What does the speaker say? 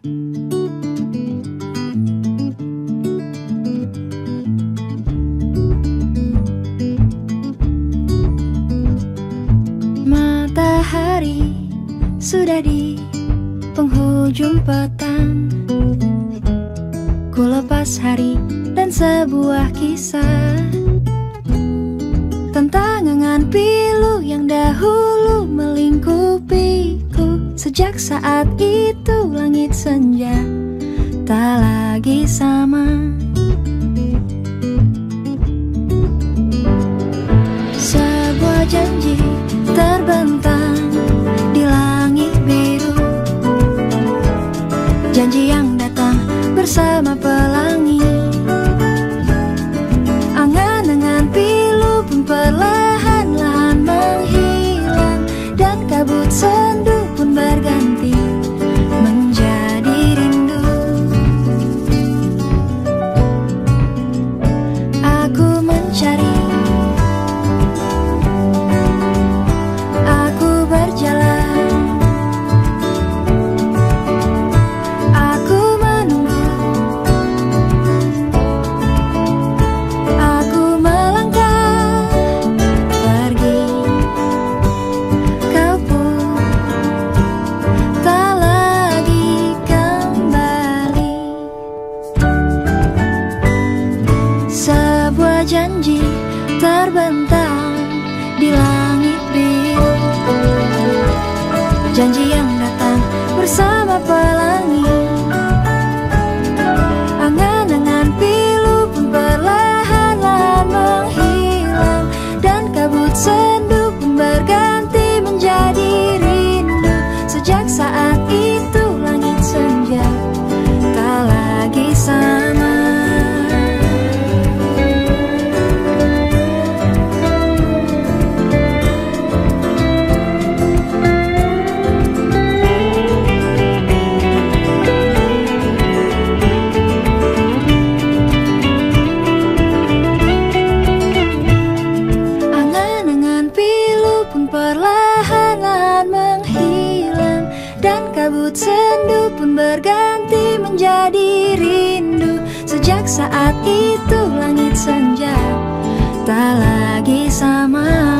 Matahari sudah di penghujung petang. Ku lepas hari dan sebuah kisah Tentang angan pilu yang dahulu Sejak saat itu langit senja tak lagi sama. Sebuah janji terbentang di langit biru. Janji yang datang bersama terbentang perlahan-lahan menghilang Dan kabut sendu pun berganti menjadi rindu. Sejak saat itu langit senja tak lagi sama